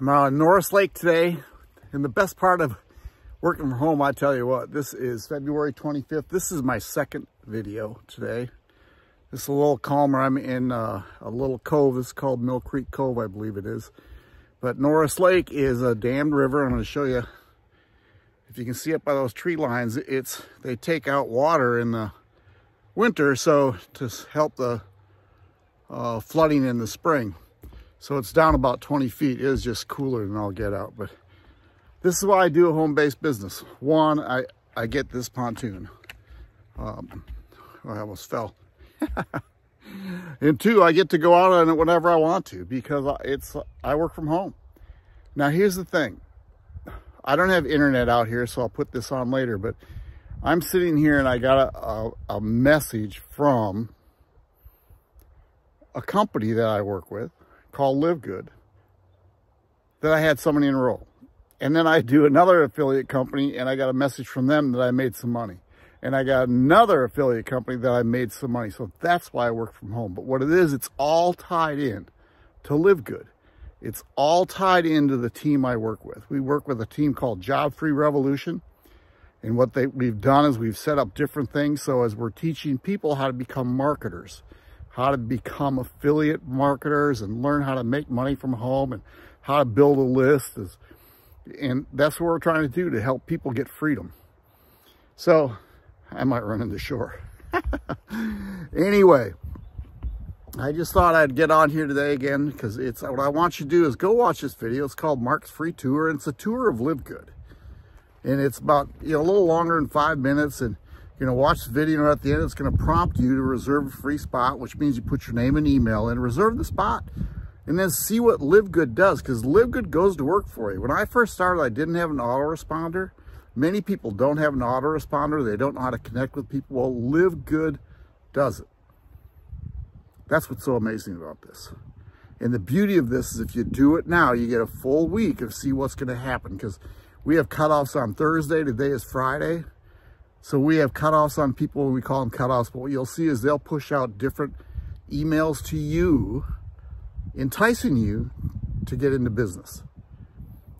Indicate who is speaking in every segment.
Speaker 1: I'm out on Norris Lake today. And the best part of working from home, I tell you what, this is February 25th. This is my second video today. This is a little calmer. I'm in uh, a little cove. This is called Mill Creek Cove, I believe it is. But Norris Lake is a dammed river. I'm going to show you, if you can see it by those tree lines, it's they take out water in the winter so to help the uh, flooding in the spring. So it's down about 20 feet. It is just cooler than I'll get out. But this is why I do a home-based business. One, I, I get this pontoon. Um, I almost fell. and two, I get to go out on it whenever I want to because it's I work from home. Now, here's the thing. I don't have internet out here, so I'll put this on later, but I'm sitting here and I got a, a, a message from a company that I work with called Live Good that I had somebody enroll. And then I do another affiliate company and I got a message from them that I made some money. And I got another affiliate company that I made some money. So that's why I work from home. But what it is, it's all tied in to Live Good. It's all tied into the team I work with. We work with a team called Job Free Revolution. And what they, we've done is we've set up different things. So as we're teaching people how to become marketers, how to become affiliate marketers and learn how to make money from home and how to build a list. Is, and that's what we're trying to do to help people get freedom. So I might run into shore. anyway, I just thought I'd get on here today again because it's what I want you to do is go watch this video. It's called Mark's Free Tour and it's a tour of Live Good. And it's about, you know, a little longer than five minutes and you're going to watch the video and at the end it's going to prompt you to reserve a free spot, which means you put your name and email in, reserve the spot, and then see what Live Good does because Live Good goes to work for you. When I first started, I didn't have an autoresponder. Many people don't have an autoresponder. They don't know how to connect with people. Well, Live Good does it. That's what's so amazing about this. And the beauty of this is if you do it now, you get a full week of see what's going to happen because we have cutoffs on Thursday. Today is Friday. So we have cutoffs on people, we call them cutoffs, but what you'll see is they'll push out different emails to you, enticing you to get into business.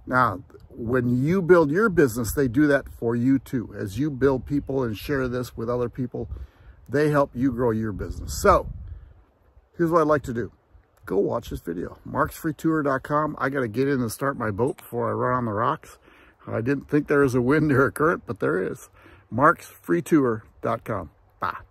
Speaker 1: Now, when you build your business, they do that for you too. As you build people and share this with other people, they help you grow your business. So, here's what I'd like to do. Go watch this video. marksfreetour.com. I got to get in and start my boat before I run on the rocks. I didn't think there was a wind or a current, but there is marksfreetour.com. Bye.